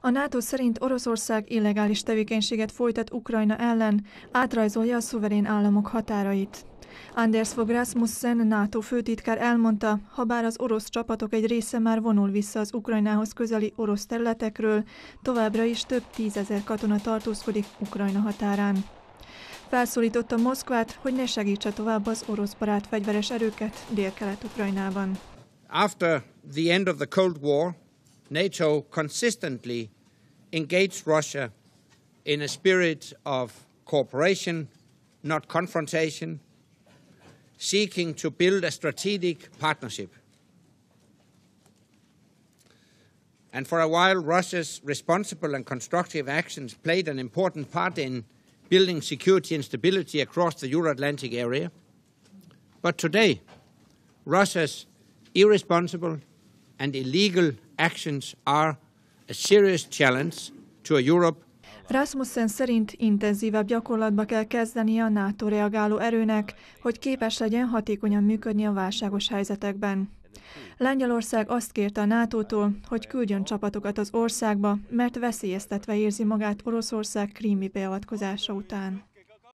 A NATO szerint Oroszország illegális tevékenységet folytat Ukrajna ellen, átrajzolja a szuverén államok határait. Anders Fogh Rasmussen, NATO főtitkár elmondta, ha bár az orosz csapatok egy része már vonul vissza az Ukrajnához közeli orosz területekről, továbbra is több tízezer katona tartózkodik Ukrajna határán. Felszólította Moszkvát, hogy ne segítse tovább az orosz barát fegyveres erőket Dél-Kelet-Ukrajnában. After the end of the Cold War, NATO consistently engaged Russia in a spirit of cooperation, not confrontation, seeking to build a strategic partnership. And for a while, Russia's responsible and constructive actions played an important part in building security and stability across the Euro Atlantic area. But today, Russia's irresponsible and illegal actions are a serious challenge to a Europe Rasmussen szerint intenzívebb gyakorlatba kell kezdeni a NATO reagáló erőnek, hogy képes legyen hatékonyan működni a válságos helyzetekben. Lengyelország azt kérte a NATO-tól, hogy küldjön csapatokat az országba, mert veszélyeztetve érzi magát Oroszország krími beavatkozása után.